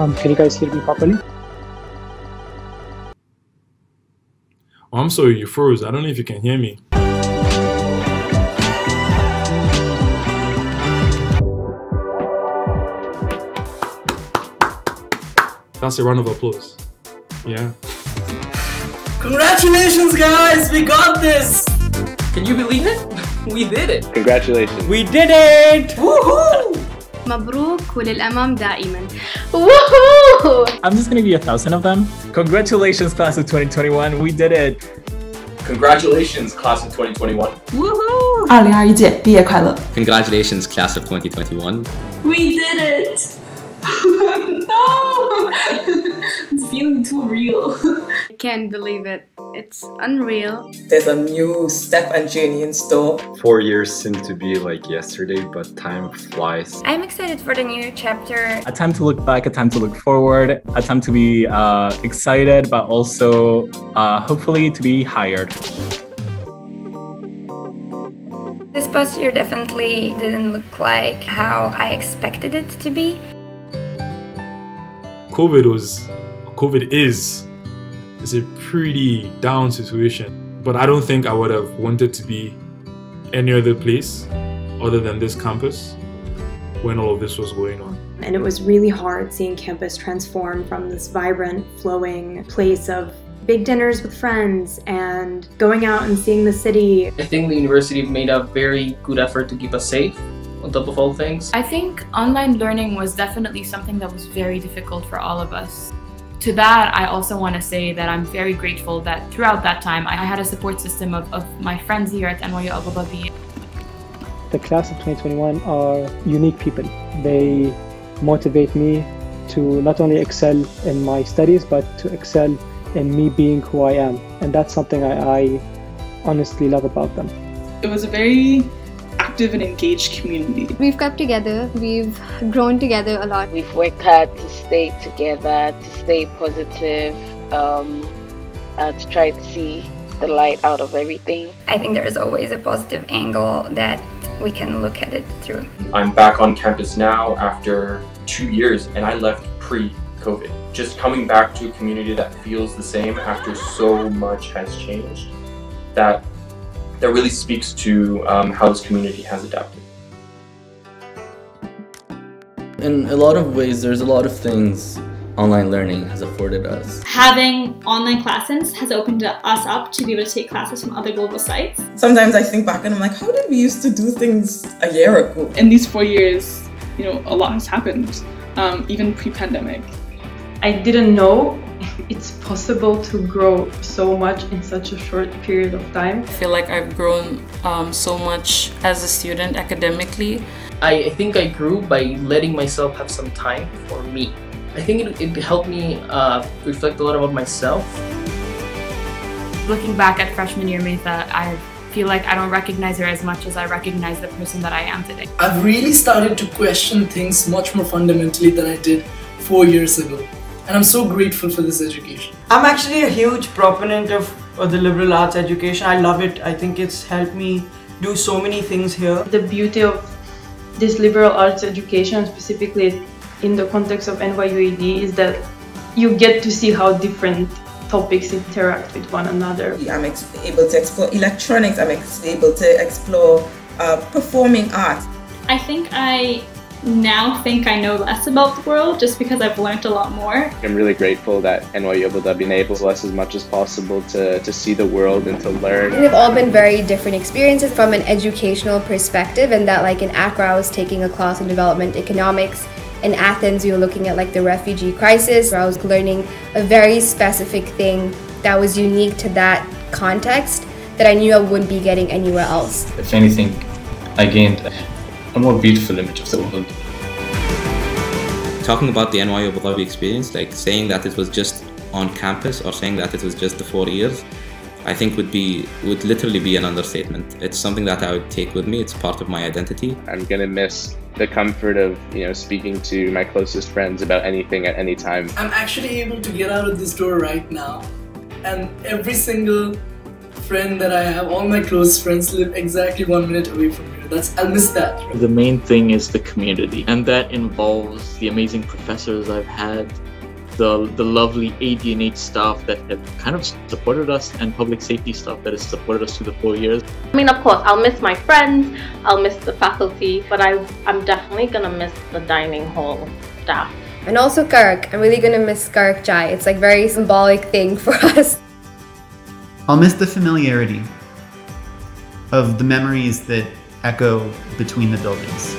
Um, can you guys hear me properly? Oh, I'm sorry, you froze. I don't know if you can hear me. That's a round of applause. Yeah. Congratulations, guys! We got this! Can you believe it? We did it! Congratulations. We did it! Woohoo! مبروك وللأمام دائما Woohoo! I'm just gonna be a thousand of them. Congratulations, class of 2021. We did it. Congratulations, class of 2021. 二零二一届毕业快乐！ Congratulations, class of 2021. We did it! No! It's feeling too real. I can't believe it. It's unreal. There's a new step and journey in store. Four years seem to be like yesterday, but time flies. I'm excited for the new chapter. A time to look back, a time to look forward, a time to be uh, excited, but also uh, hopefully to be hired. This past year definitely didn't look like how I expected it to be. COVID was, COVID is, is a pretty down situation. But I don't think I would have wanted to be any other place other than this campus when all of this was going on. And it was really hard seeing campus transform from this vibrant, flowing place of big dinners with friends and going out and seeing the city. I think the university made a very good effort to keep us safe on top of all things. I think online learning was definitely something that was very difficult for all of us. To that, I also want to say that I'm very grateful that throughout that time I had a support system of, of my friends here at NYU Abu Dhabi. The class of 2021 are unique people. They motivate me to not only excel in my studies, but to excel in me being who I am. And that's something I, I honestly love about them. It was a very active and engaged community. We've kept together, we've grown together a lot. We've worked hard to stay together, to stay positive, um, uh, to try to see the light out of everything. I think there is always a positive angle that we can look at it through. I'm back on campus now after two years, and I left pre COVID. Just coming back to a community that feels the same after so much has changed, that that really speaks to um, how this community has adapted. In a lot of ways, there's a lot of things online learning has afforded us. Having online classes has opened us up to be able to take classes from other global sites. Sometimes I think back and I'm like, how did we used to do things a year ago? In these four years, you know, a lot has happened, um, even pre-pandemic. I didn't know it's possible to grow so much in such a short period of time. I feel like I've grown um, so much as a student academically. I, I think I grew by letting myself have some time for me. I think it, it helped me uh, reflect a lot about myself. Looking back at freshman year Maitha, I feel like I don't recognize her as much as I recognize the person that I am today. I've really started to question things much more fundamentally than I did four years ago. And I'm so grateful for this education. I'm actually a huge proponent of, of the liberal arts education. I love it. I think it's helped me do so many things here. The beauty of this liberal arts education, specifically in the context of NYUAD, is that you get to see how different topics interact with one another. I'm able to explore electronics, I'm able to explore uh, performing arts. I think I now think I know less about the world just because I've learned a lot more. I'm really grateful that NYU Abu Dhabi enables us as much as possible to, to see the world and to learn. They've all been very different experiences from an educational perspective and that like in Accra I was taking a class in development economics in Athens, we were looking at like the refugee crisis, where I was learning a very specific thing that was unique to that context that I knew I wouldn't be getting anywhere else. If anything, I gained a more beautiful image of the world. Talking about the NYU Abu Dhabi experience, like saying that it was just on campus or saying that it was just the four years, I think would be would literally be an understatement. It's something that I would take with me. It's part of my identity. I'm gonna miss the comfort of you know speaking to my closest friends about anything at any time. I'm actually able to get out of this door right now, and every single friend that I have, all my close friends live exactly one minute away from here. That's I'll miss that. The main thing is the community, and that involves the amazing professors I've had, the the lovely AD&H staff that have kind of supported us, and public safety staff that has supported us through the four years. I mean, of course, I'll miss my friends, I'll miss the faculty, but I, I'm definitely gonna miss the dining hall staff. And also Karak. I'm really gonna miss Karak Chai. It's like very symbolic thing for us. I'll miss the familiarity of the memories that echo between the buildings.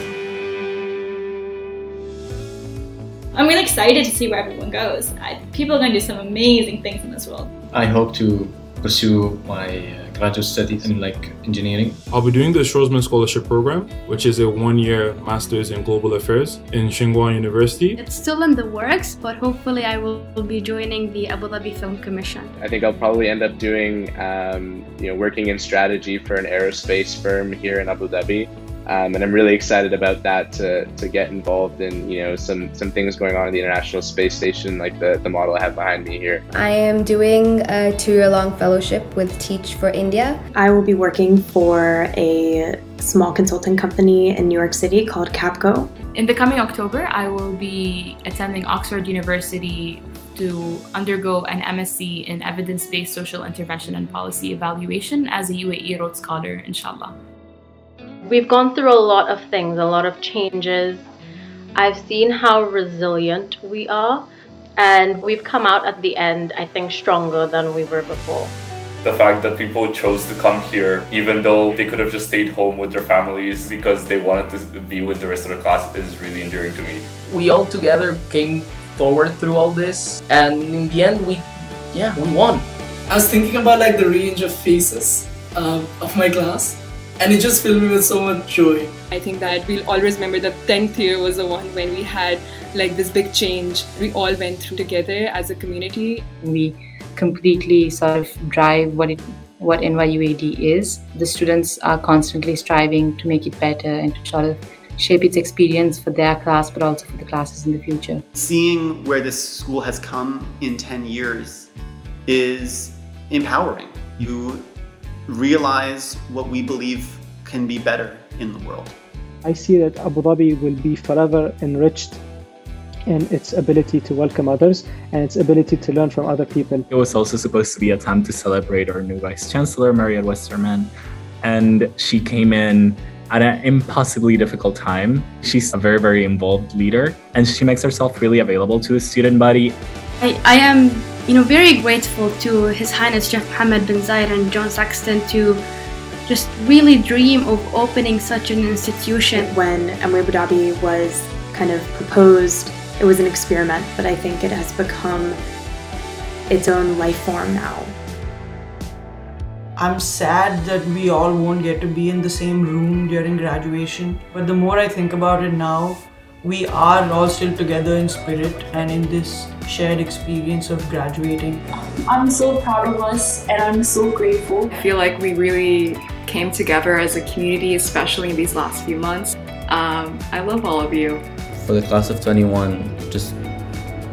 I'm really excited to see where everyone goes. I, people are going to do some amazing things in this world. I hope to pursue my uh, uh, graduate studies in like engineering. I'll be doing the Schwarzman Scholarship Program, which is a one-year master's in global affairs in Tsinghua University. It's still in the works, but hopefully I will be joining the Abu Dhabi Film Commission. I think I'll probably end up doing, um, you know, working in strategy for an aerospace firm here in Abu Dhabi. Um, and I'm really excited about that to, to get involved in you know some some things going on in the International Space Station like the, the model I have behind me here. I am doing a two-year-long fellowship with Teach for India. I will be working for a small consulting company in New York City called Capco. In the coming October, I will be attending Oxford University to undergo an MSc in Evidence-Based Social Intervention and Policy Evaluation as a UAE Rhodes Scholar, inshallah. We've gone through a lot of things, a lot of changes. I've seen how resilient we are, and we've come out at the end, I think, stronger than we were before. The fact that people chose to come here, even though they could have just stayed home with their families because they wanted to be with the rest of the class, is really endearing to me. We all together came forward through all this, and in the end, we, yeah, we won. I was thinking about like the range of faces uh, of my class, and it just filled me with so much joy. I think that we'll always remember that 10th year was the one when we had like this big change we all went through together as a community. We completely sort of drive what it what NYUAD is. The students are constantly striving to make it better and to sort of shape its experience for their class but also for the classes in the future. Seeing where this school has come in 10 years is empowering. You realize what we believe can be better in the world. I see that Abu Dhabi will be forever enriched in its ability to welcome others and its ability to learn from other people. It was also supposed to be a time to celebrate our new Vice Chancellor, Mariët Westermann, and she came in at an impossibly difficult time. She's a very, very involved leader, and she makes herself really available to the student body. I, I am, you know, very grateful to His Highness Sheikh Mohammed bin Zayed and John Sexton to just really dream of opening such an institution. When Emir Abu Dhabi was kind of proposed, it was an experiment, but I think it has become its own life form now. I'm sad that we all won't get to be in the same room during graduation, but the more I think about it now, we are all still together in spirit and in this shared experience of graduating. I'm so proud of us and I'm so grateful. I feel like we really came together as a community, especially in these last few months. Um, I love all of you. For the class of 21, just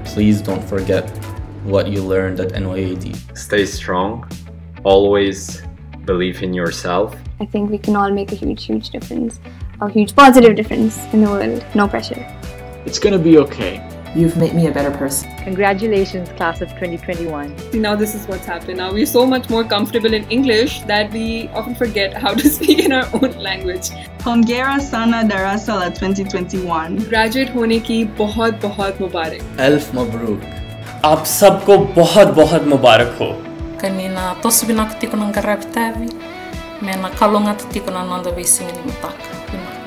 please don't forget what you learned at NYAD. Stay strong, always believe in yourself. I think we can all make a huge, huge difference, a huge positive difference in the world. No pressure. It's gonna be okay. You've made me a better person. Congratulations, class of 2021. Now, this is what's happened. Now, we're so much more comfortable in English that we often forget how to speak in our own language. Hongera Sana Darasala 2021. Graduate होने की बहुत बहुत मुबारक. Elf Mabruk. आप सबको बहुत बहुत मुबारक हो. Kanina tosbinakti ko ng garab tavi. mena kalonga titiko na nonda besi mini mataka.